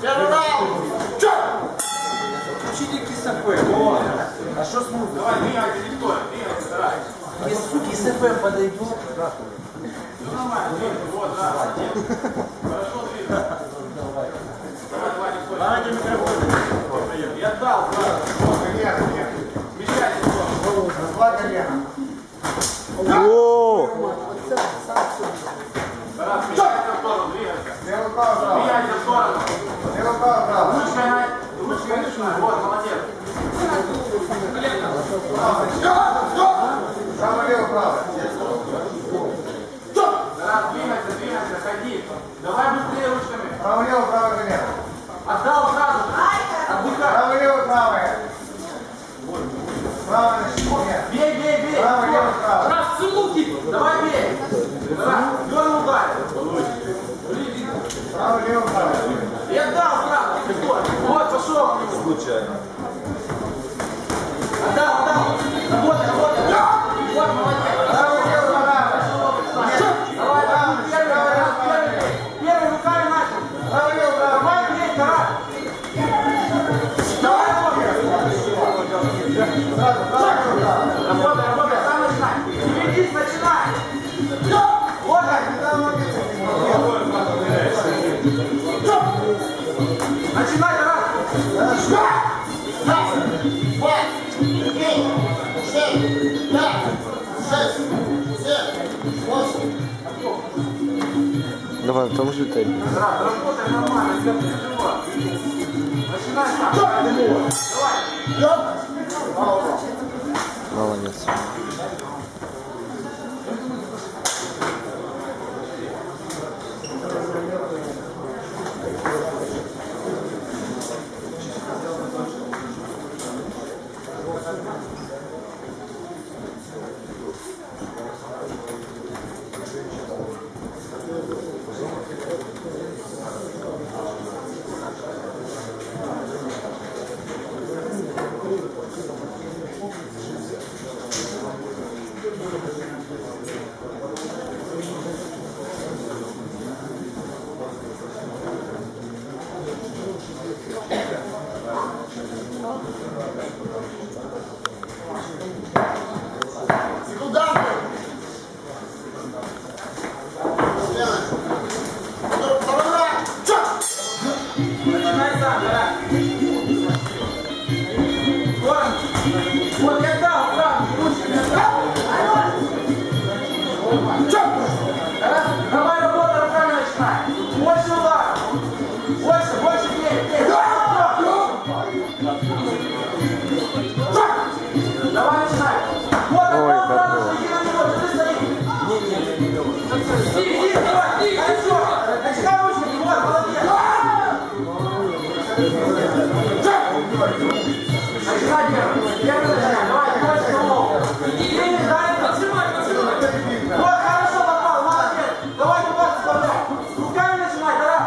Первый раунд! Включите кисофе. А что с музыкой? Давай, двигайся, Виктория, двигайся, старайся. Если кисофе подойдет. Ну, нормально, двигайся, вот, да. Хорошо двигайся. Давай, давай. Давайте микрофон. Я дал, сразу. Смещайся, Виктория. О! Тарас, смещайся в сторону, двигайся. Двигайся в сторону. Ручкой на... Ручкой начинай. Вот, молодец. Тарас, двигайся, двигайся, ходи. Давай быстрее ручками. Отдал Давай, в тому ж темпі. Тарас, работай нормально, тебя переживай. Начинай сам. Давай. Молодець. Руками начинай, да?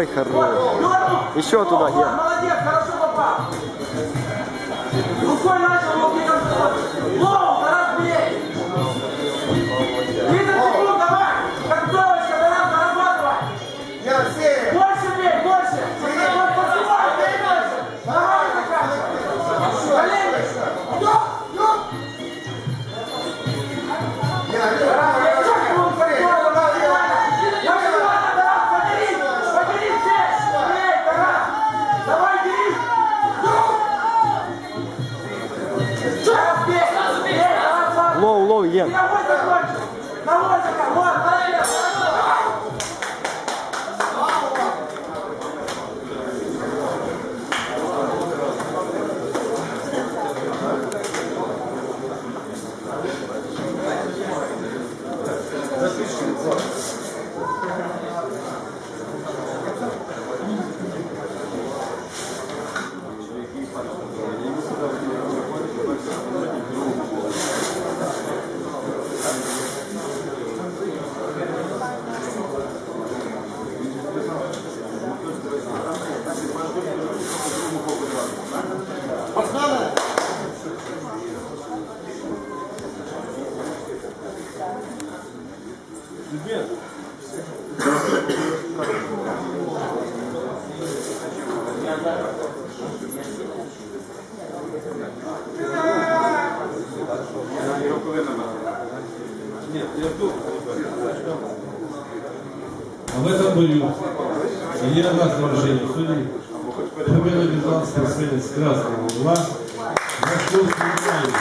Ой, хорош. Еще туда, Ген. Молодец, хорошо попал. Рукой начал, руки контроль. Здорово, Ен. А в этом бою Илья Влас выражение судей победу Дизанского сцены с красного угла. Нашел специально.